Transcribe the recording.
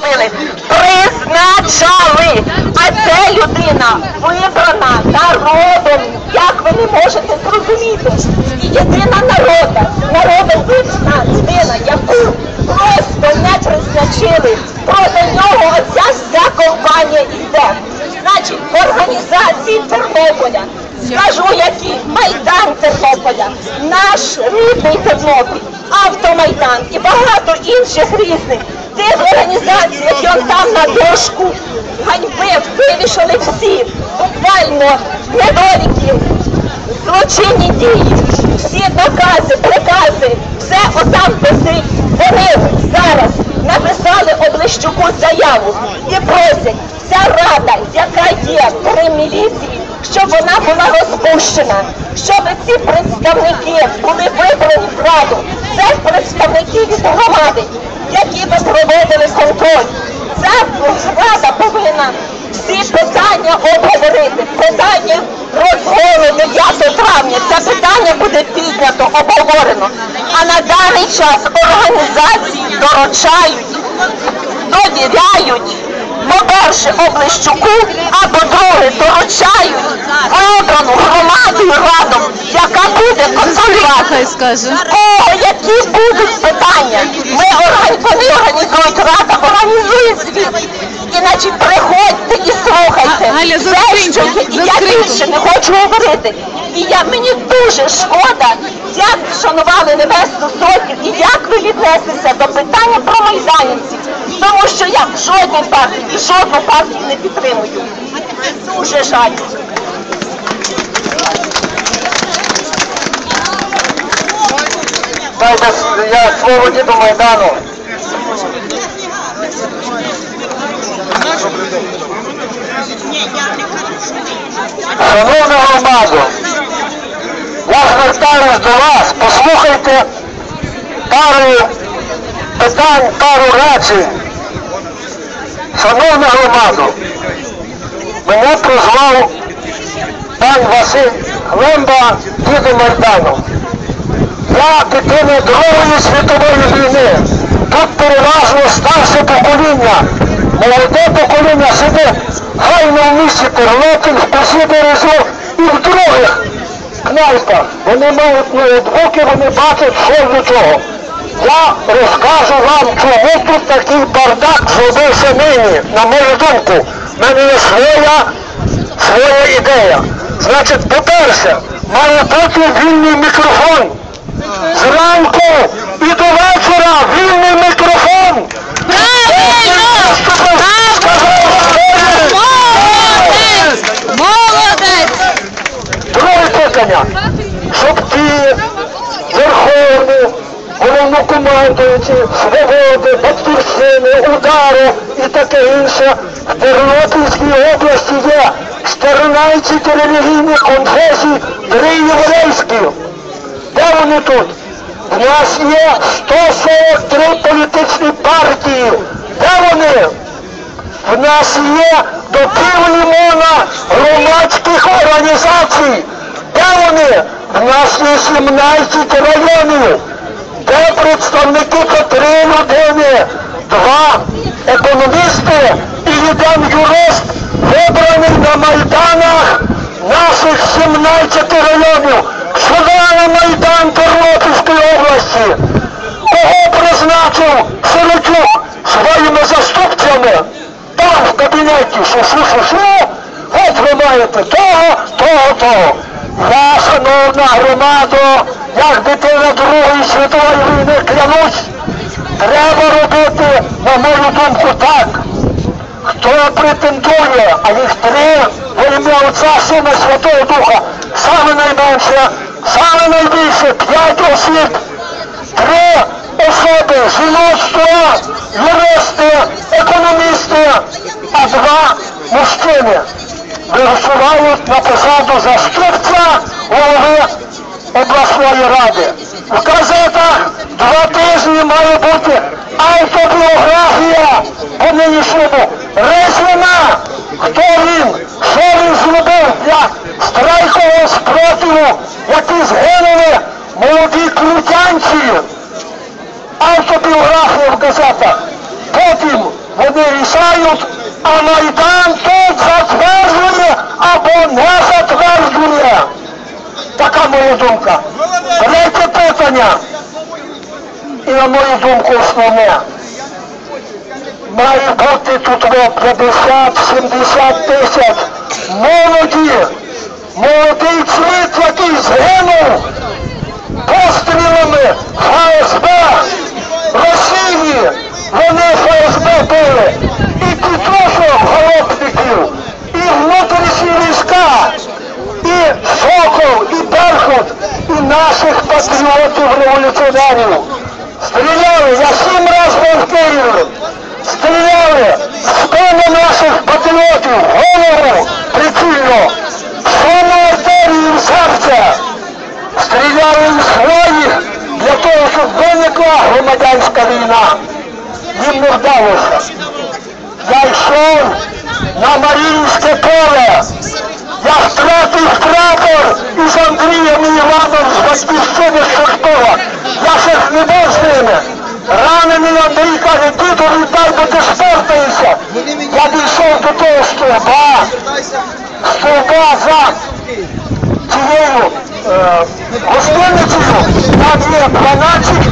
зробили? Призначали. А це людина вибрана народом. Як ви не можете зрозуміти? І єдина народа, народом вибрана людина, яку просто не призначили. Проти нього оця вся компанія йде. Значить, в організації Тернополя, скажу які, Майдан Тернополя, наш рідний Тернопіль, Автомайдан і багато інших різних тих організацій, які он там на дошку ганьби вивішали всі, буквально недоліки, злочинні дії, всі накази, прикази, все отам висить. Вони зараз написали Облищуку заяву і просять ця рада, яка є при міліції, щоб вона була розпущена, щоб ці представники були вибрані в раду. Це представники від громади, які ви проводили контроль. Ця влада повинна всі питання обговорити. Питання розголу 9 травня. Це питання буде піднято, обговорено. А на даний час організації доручають, довіряють, по-перше, облищуку, а по-друге, доручають вибрану громадою радом, яка буде контролювати. Кого які будуть питання? Ми вони організують рада, організує звіт. Іначе приходьте і слухайте. Галя, за що є- за я більше не хочу говорити. І я мені дуже шкода, як шанували Небесну Сотню і як ви віднеслися до питання про майданівців. Тому жодній партії і жодну партію не підтримую. Дуже жаль. Дайте я слово діду Майдану. Шановна громаду, я звертаюсь до вас, послухайте пару питань, пару речень. Шановна громаду, мене прозвав пан Василь Глемба діду Майдану. Я дитина Другої світової війни. Тут переважно старше покоління. Молоде покоління сидить гайно в місті Тернопіль, в посіді резо і в других кнайпах. Вони мають ноутбуки, вони бачать, що до чого. Я розкажу вам, чому тут такий бардак зробився нині, на мою думку. В мене є своя, своя ідея. Значить, по-перше, має бути вільний мікрофон. Зранку і до вечора вільний мікрофон. Молодець! Друге питання, щоб ті верховні, головнокомандуючі, свободи, батьківщини, удару і таке інше в Тернопільській області є 14 релігійних конфесій, три єврейські. Де вони тут? В нас є 143 політичні партії. Де вони? В нас є до півмільйона громадських організацій. Де вони? В нас є 17 районів. Де представники три людини? Два економісти і один юрист, вибраний на майданах наших 17 районів. Сюди на Майдан Тернопільської області. Кого призначив Сиротюк своїми заступцями? Там в кабінеті, що, от ви маєте того, того, того. Я, шановна громада, як дитина Другої світової війни клянусь, треба робити, на мою думку, так. Хто претендує, а їх три во Отця, Сина, Святого Духа, саме найменше, саме найбільше, п'ять осіб, три особи, жіноцтво, юристи, економісти, а два мужчини висувають на посаду заступця голови обласної ради. В газетах два тижні має бути автобіографія по нинішньому Резвина, хто він, що він зробив для страйкового спротиву, які згинули молоді крутянці автобіографія в газетах. Потім вони знають, а Майдан тут затверджує або не затверджує. Така моя думка. Третє питання. І на мою думку основне. Має бути тут о 50-70 тисяч патріотів-революціонерів. Стріляли, я сім разів був. Стріляли спину наших патріотів, голову прицільно, саму артерію в серце. Стріляли в своїх для того, щоб виникла громадянська війна. Їм не вдалося. Я йшов на Маріїнське поле. Я втратив прапор із Андрієм Іваном з батьківщини з Шортова. Я ще ж не ними. Ранений Андрій каже, діду, віддай, бо ти спортаєшся. Я дійшов до того стовба, стовба за тією е, гостиницею, там є 12